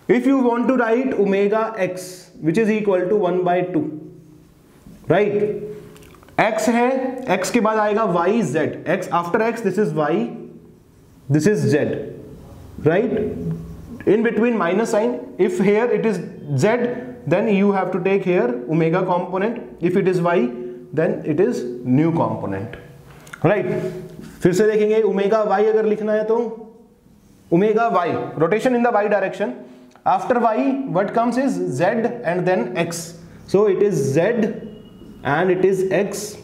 if you want to write omega x which is equal to 1 by 2 right x है x के बाद आएगा y z x after x this is y this is z right in between minus sign if here it is z then you have to take here omega component if it is y then it is new component right फिर से देखेंगे omega y अगर लिखना है तो omega y rotation in the y direction after y what comes is z and then x so it is z and it is x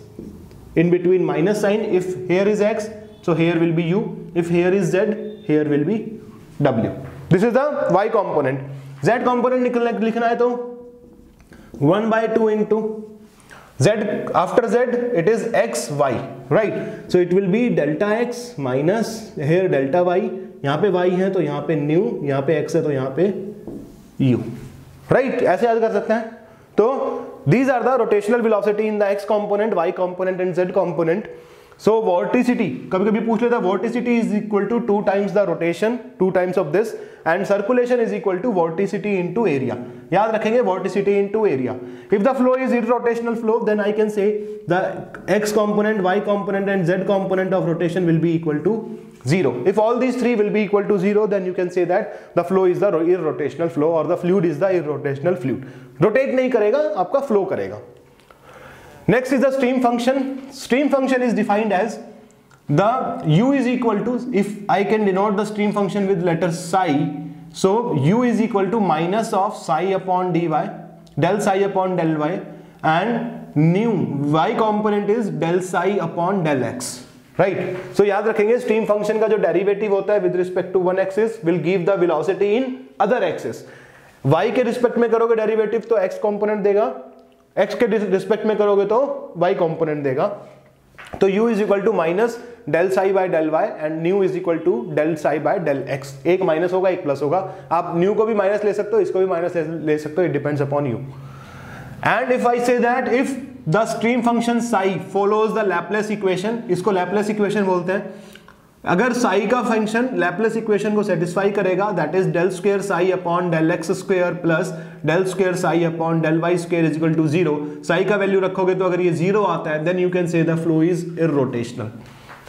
in between minus sign if here is x so here will be u if here is z here will be w this is the y component z component लिखना है तो 1 by 2 into z after z it is x y right so it will be delta x minus here delta y यहाँ पे y है तो यहाँ पे new यहाँ पे x है तो यहाँ पे u राइट? ऐसे याद कर सकते हैं? तो these are the rotational velocity in the x component y component and z component so vorticity कभी कभी पूछ लेता vorticity is equal to two times the rotation two times of this and circulation is equal to vorticity into area याद रखेंगे vorticity into area if the flow is irrotational flow then I can say the x component, y component, and z component of rotation will be equal to zero if all these three will be equal to zero then you can say that the flow is the irrotational flow or the fluid is the irrotational fluid rotate नहीं करेगा आपका flow करेगा Next is the stream function. Stream function is defined as the u is equal to, if I can denote the stream function with letter psi, so u is equal to minus of psi upon dy, del psi upon del y and nu y component is del psi upon del x. Right right. So so, याद रखेंगे stream function का जो derivative होता है with respect to one axis will give the velocity in other axis y के respect में करोगे derivative तो x कंपोनेंट देगा। एक्स के रिस्पेक्ट में करोगे तो वाई कॉम्पोनेंट देगा। तो u is equal to minus del psi by del Y and nu is equal to del psi by del X एक माइनस होगा एक प्लस होगा। आप न्यू को भी माइनस ले सकते हो इसको भी माइनस ले सकते हो it depends upon you and if I say that if the stream function psi follows the Laplace equation इसको लैपलेस इक्वेशन बोलते हैं, अगर साई का फ़ंक्शन लैपलेस इक्वेशन को सेटिस्फाई करेगा that is del square psi upon del X square plus del square psi upon del Y square is equal to zero psi का value रखोगे तो अगर ये ज़ीरो आता है then you can say the flow is irrotational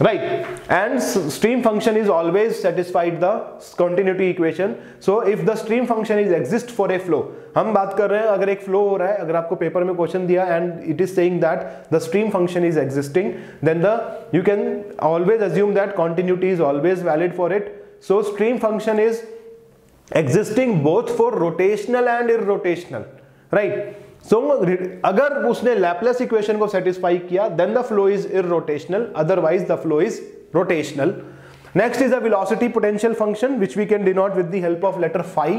right and stream function is always satisfied the continuity equation so if the stream function is exist for a flow हम बात कर रहे हैं अगर एक फ्लो हो रहा है अगर आपको पेपर में क्वेश्चन दिया and it is saying that the stream function is existing then the you can always assume that continuity is always valid for it so stream function is existing both for rotational and irrotational right so so, अगर उसने Laplace equation को satisfy किया then the flow is irrotational otherwise the flow is rotational next is a velocity potential function which we can denote with the help of letter phi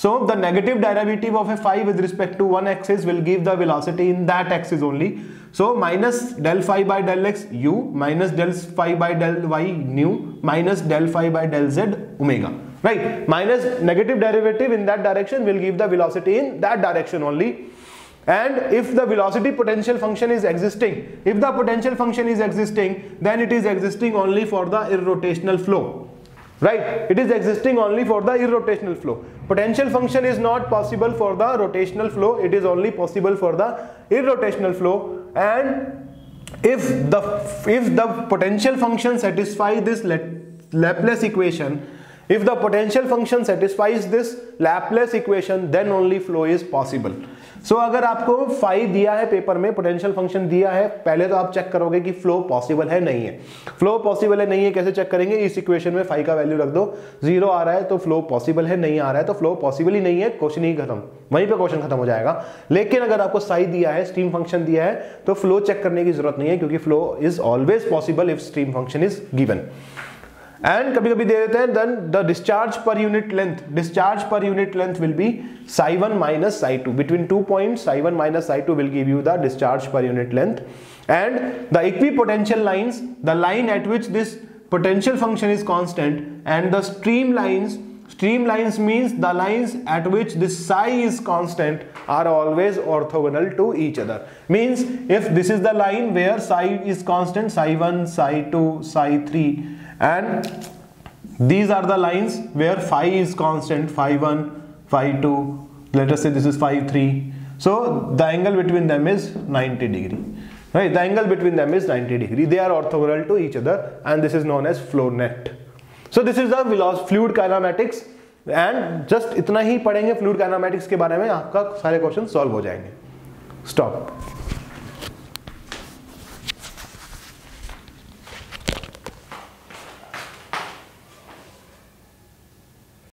so the negative derivative of a phi with respect to one axis will give the velocity in that axis only so minus del phi by del x u minus del phi by del y nu minus del phi by del z omega right minus negative derivative in that direction will give the velocity in that direction only and if the velocity potential function is existing if the potential function is existing then it is existing only for the irrotational flow right? It is existing only for the irrotational flow. Potential function is not possible for the rotational flow. It is only possible for the irrotational flow. And if the if the potential function satisfy this laplace equation if the potential function satisfies this laplace equation, then only flow is possible. So अगर आपको phi दिया है paper में potential function दिया है, पहले तो आप चेक करोगे कि फ्लो पॉसिबल है, नहीं है। फ्लो पॉसिबल है, नहीं है, कैसे चेक करेंगे? इस इक्वेशन में फाइव का वैल्यू रख दो। ज़ीरो आ रहा है तो फ्लो पॉसिबल है, नहीं आ रहा है तो फ्लो पॉसिबल ही नहीं है क्वेश्चन ही खत्म। वहीं पे क्वेश्चन खत्म हो जाएगा। लेकिन अगर आपको साई दिया है स्ट्रीम फ़ंक्शन दिया है तो फ्लो चेक करने की ज़रूरत नहीं है, क्योंकि flow is always possible if stream function is given and कभी कभी दे देते हैं then the discharge per unit length discharge per unit length will be psi one minus psi two between two point psi one minus psi two will give you the discharge per unit length and the equipotential lines the line at which this potential function is constant and the stream lines stream lines means the lines at which this psi is constant are always orthogonal to each other means if this is the line where psi is constant psi 1 psi 2 psi 3 and these are the lines where phi is constant phi 1 phi 2 let us say this is phi 3 so the angle between them is 90 degree right the angle between them is 90 degree they are orthogonal to each other and this is known as flow net so this is the fluid kinematics and just इतना ही पढ़ेंगे fluid kinematics के बारे में आपका सारे question solve हो जाएंगे stop